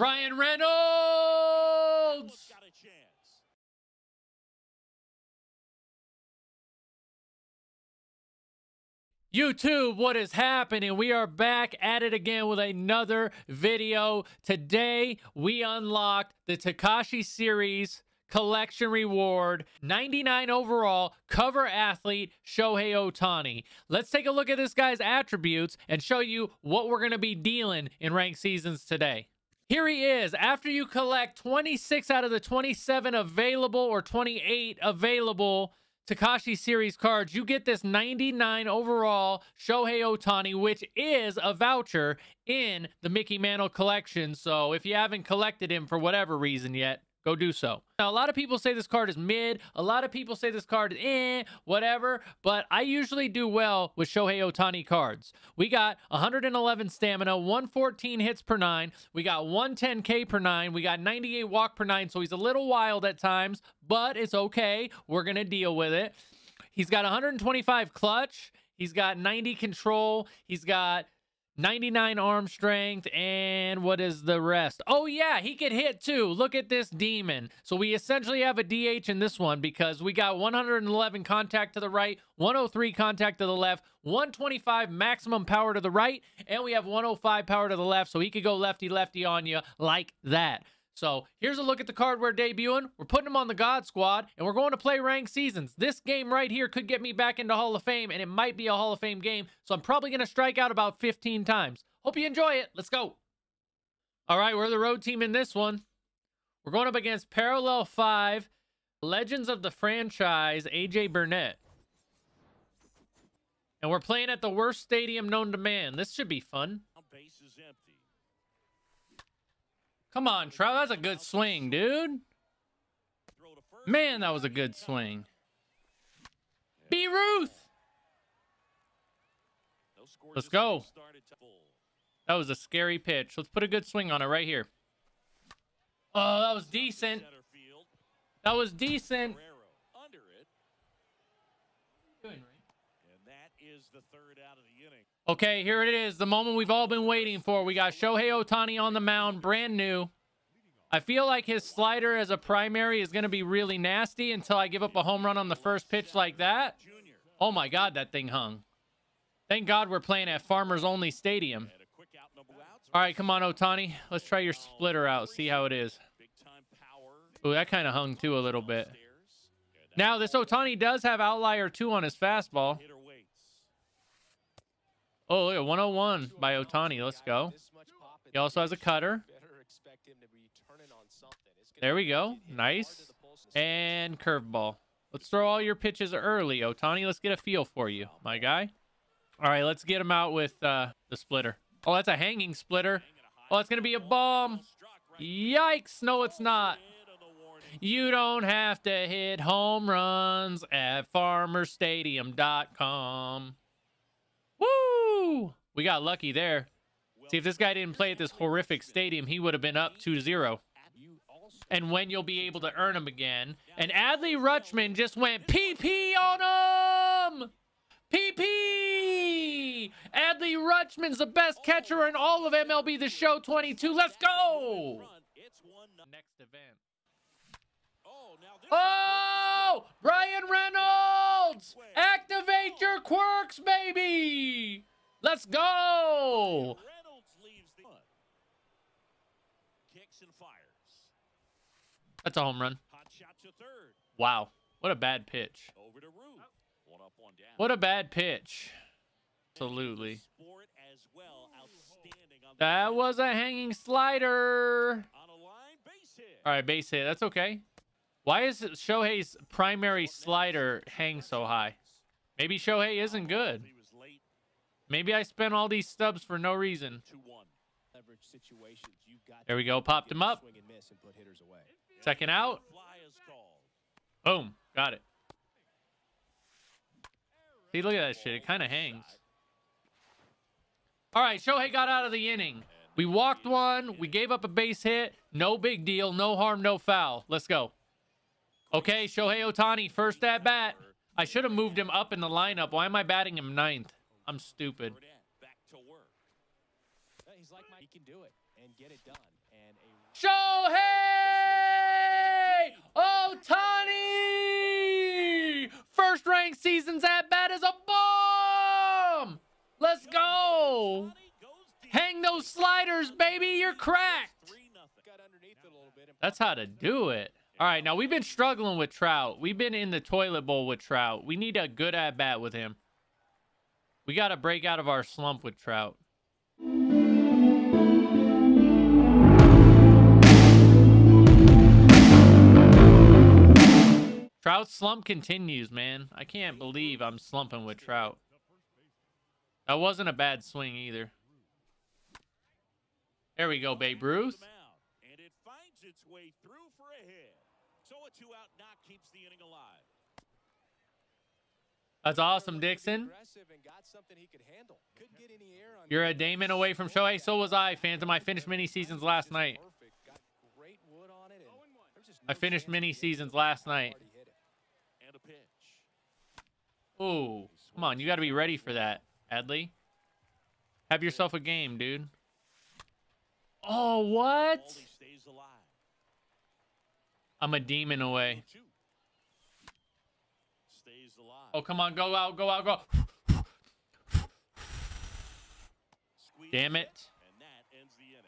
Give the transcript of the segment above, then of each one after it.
Ryan Reynolds. Got a chance. YouTube, what is happening? We are back at it again with another video. Today, we unlocked the Takashi series collection reward 99 overall cover athlete Shohei Ohtani. Let's take a look at this guy's attributes and show you what we're going to be dealing in ranked seasons today. Here he is. After you collect 26 out of the 27 available or 28 available Takashi series cards, you get this 99 overall Shohei Ohtani, which is a voucher in the Mickey Mantle collection. So if you haven't collected him for whatever reason yet, go do so. Now, a lot of people say this card is mid. A lot of people say this card is eh, whatever. But I usually do well with Shohei Ohtani cards. We got 111 stamina, 114 hits per nine. We got 110 K per nine. We got 98 walk per nine. So he's a little wild at times, but it's okay. We're going to deal with it. He's got 125 clutch. He's got 90 control. He's got 99 arm strength and what is the rest? Oh yeah he could hit too. Look at this demon. So we essentially have a dh in this one because we got 111 contact to the right 103 contact to the left 125 maximum power to the right and we have 105 power to the left. So he could go lefty lefty on you like that so here's a look at the card we're debuting. We're putting him on the God Squad, and we're going to play ranked seasons. This game right here could get me back into Hall of Fame, and it might be a Hall of Fame game. So I'm probably going to strike out about 15 times. Hope you enjoy it. Let's go. All right, we're the road team in this one. We're going up against Parallel 5, Legends of the Franchise, AJ Burnett. And we're playing at the worst stadium known to man. This should be fun. Base is empty. Come on, Trout. That's a good swing, dude. Throw to first. Man, that was a good swing. B. Ruth. Let's go. started to full. That was a scary pitch. Let's put a good swing on it right here. Oh, that was decent. That was decent. Guerrero under it, and that is the third out of the. Okay, here it is. The moment we've all been waiting for. We got Shohei Ohtani on the mound, brand new. I feel like his slider as a primary is going to be really nasty until I give up a home run on the first pitch like that. Oh my God, that thing hung. Thank God we're playing at Farmers Only Stadium. and a quick out, no outs. All right, come on, Ohtani. Let's try your splitter out. See how it is. Big time power. Ooh, that kind of hung too a little bit. Now, this Ohtani does have outlier two on his fastball. Oh, look at 101 by Ohtani. Let's go. He also has a cutter. There we go. Nice. And curveball. Let's throw all your pitches early, Ohtani. Let's get a feel for you, my guy. All right, let's get him out with uh, the splitter. Oh, that's a hanging splitter. Oh, it's going to be a bomb. Yikes. No, it's not. You don't have to hit home runs at farmerstadium.com. Woo! We got lucky there. See, if this guy didn't play at this horrific stadium, he would have been up 2-0. And when you'll be able to earn him again. And Adley Rutschman just went PP on him! PP! Adley Rutschman's the best catcher in all of MLB The Show 22. Let's go! It's one no- Next event. Oh! Ryan Reynolds! Activate your quirks, baby! Let's go! That's a home run. Wow. What a bad pitch. What a bad pitch. Absolutely. That was a hanging slider. All right, base hit. That's okay. Why is Shohei's primary slider hang so high? Maybe Shohei isn't good. Maybe I spent all these stubs for no reason. There we go. Popped him up. Second out. Boom. Got it. See, look at that shit. It kind of hangs. All right, Shohei got out of the inning. We walked one. We gave up a base hit. No big deal. No harm, no foul. Let's go. Okay, Shohei Ohtani, first at bat. I should have moved him up in the lineup. Why am I batting him ninth? I'm stupid. Shohei Ohtani! First ranked season's at bat is a bomb! Let's go! Hang those sliders, baby! You're cracked! That's how to do it. All right, now we've been struggling with Trout. We've been in the toilet bowl with Trout. We need a good at bat with him. We got to break out of our slump with Trout. Trout's slump continues, man. I can't believe I'm slumping with Trout. That wasn't a bad swing either. There we go, Babe Ruth. And it finds its way through for a hit. So a two out knock keeps the inning alive. That's awesome, Dixon. aggressive and got something he could handle. Couldn't get any air on You're a Damon away from Shohei. So was I. Phantom, I finished many seasons last night. perfect. Got great wood on it, and there's just I finished chance mini he hit it. seasons last night. Hard he hit it. And a pitch. Ooh, come on. You got to be ready for that, Adley. Have yourself a game, dude. Oh, what? Baldy stays alive. I'm a demon away. Stays alive. Oh, come on. Go out. Go out. Go. Damn it. And that ends the inning.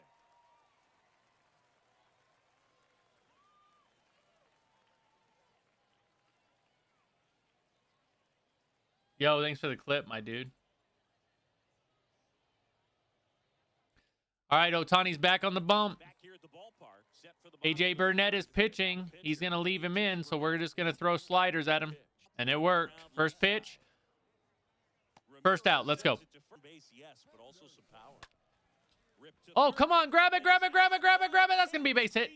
Yo, thanks for the clip, my dude. All right, Ohtani's back on the bump. Back here at the ballpark, set for the AJ. Burnett is pitching. He's going to leave him in, so we're just going to throw sliders at him. And it worked. First pitch. First out, let's go. Sends it to first base, yes, but also some power. Rip to Oh, come on. Grab it, grab it, grab it, grab it, grab it. That's going to be base hit.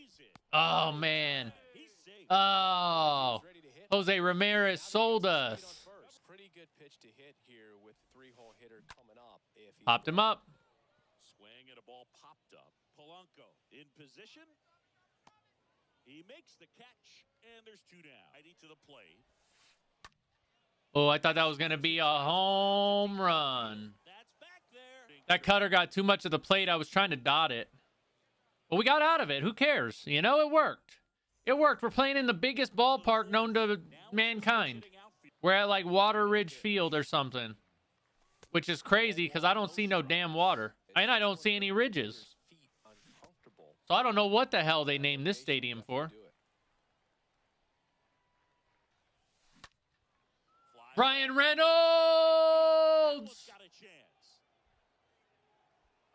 Oh, man. Oh. He's ready to hit. Jose Ramirez sold Now he gets us. straight on first. Pretty good pitch to hit here with three-hole hitter coming up. If he's Popped him up. Swing and a ball popped up. Polanco in position. He makes the catch, and there's two down. Righty to the plate. Oh, I thought that was going to be a home run. That's back there. That cutter got too much of the plate. I was trying to dot it. But we got out of it. Who cares? You know, it worked. It worked. We're playing in the biggest ballpark known to mankind. We're at like Water Ridge Field or something. Which is crazy because I don't see no damn water. And I don't see any ridges. So I don't know what the hell they named this stadium for. Bryan. Reynolds!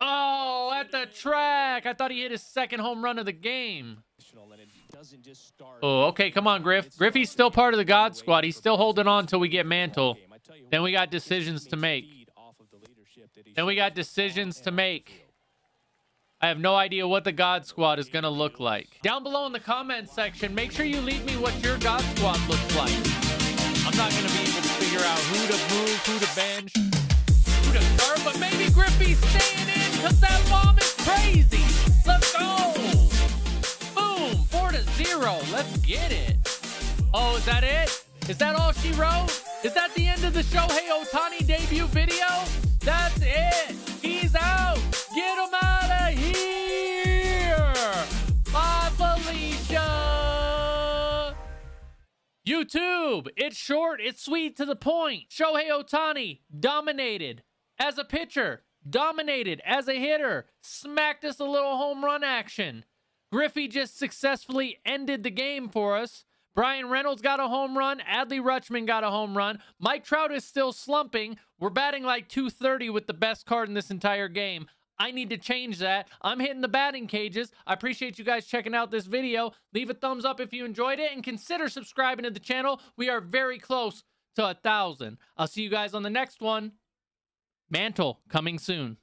Oh, at the track. I thought he hit his second home run of the game. Oh, okay. Come on, Griff. Griffey's still part of the God squad. He's still holding on till we get Mantle. Then we got decisions to make. Then we got decisions to make. I have no idea what the God Squad is going to look like. Down below in the comments section, make sure you leave me what your God Squad looks like. I'm not going to be able to figure out who to move, who to bench, who to start, but maybe Griffey's staying in because that mom is crazy. Let's go. Boom, four to zero. Let's get it. Oh, is that it? Is that all she wrote? Is that the end of the Shohei Ohtani debut video? That's it. He's out. Get him out of here. Bye, Felicia. YouTube. It's short, it's sweet to the point. Shohei Ohtani dominated as a pitcher, dominated as a hitter, smacked us a little home run action. Griffey just successfully ended the game for us. Bryan Reynolds got a home run. Adley Rutschman got a home run. Mike Trout is still slumping. We're batting like 230 with the best card in this entire game. I need to change that. I'm hitting the batting cages. I appreciate you guys checking out this video. Leave a thumbs up if you enjoyed it and consider subscribing to the channel. We are very close to a thousand. I'll see you guys on the next one. Mantle coming soon.